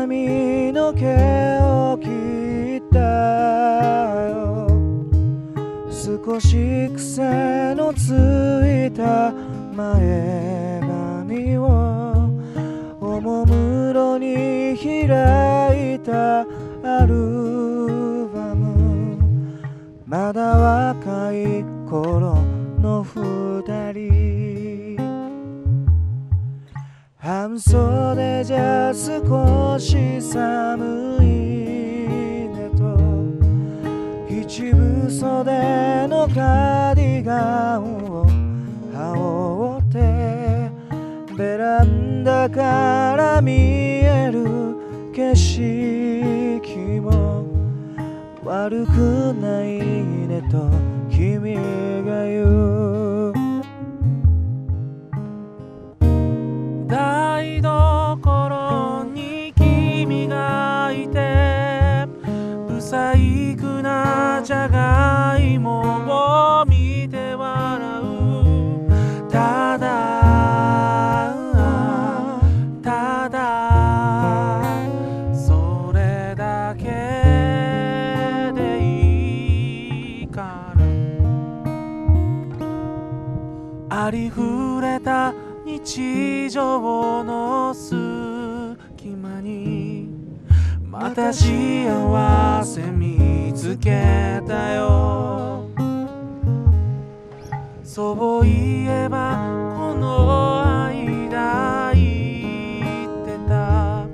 髪の毛を切ったよ。少し癖のついた前髪を。おもむろに開いたアルバム。まだ若い頃の二半袖じゃ少し寒いねと。一部袖のカーディガンを羽織ってベランダから見える景色も。悪くないねと君が言う。ありふれた日常の隙間にまた幸せ見つけたよ。そういえばこの間言ってた。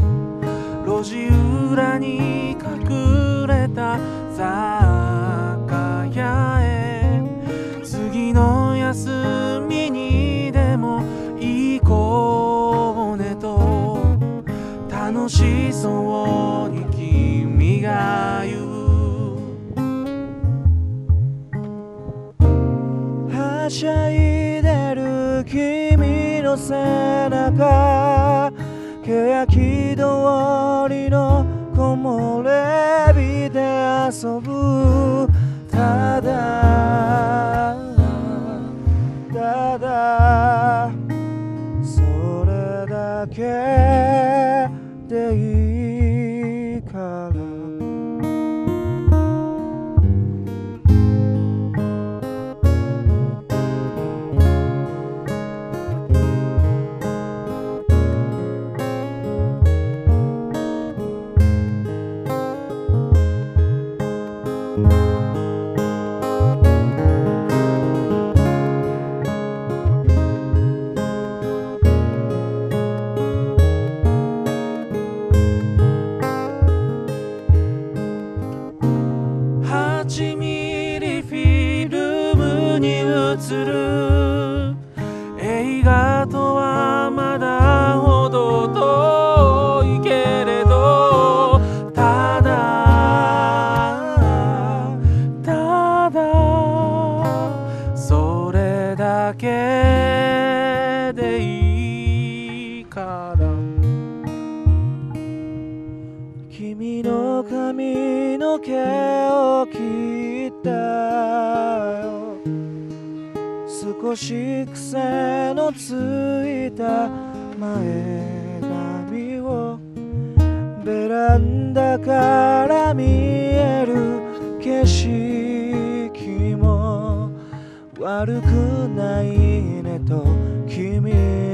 路地裏に隠れた楽しそうに君が言う。はしゃいでる君の背中欅通りの木漏れ日で遊ぶ。でる映画とはまだほど遠いけれどただただそれだけでいいから。君の髪の毛を切った。よ少し癖のついた前髪をベランダから見える景色も悪くないねと君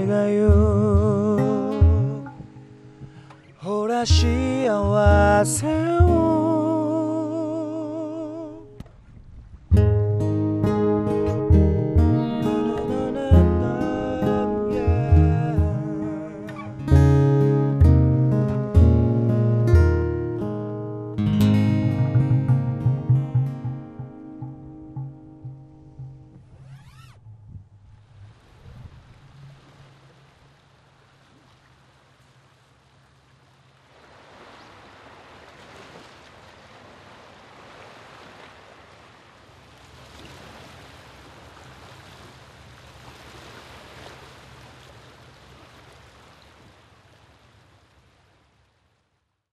が言う。ほら幸せは